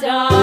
da.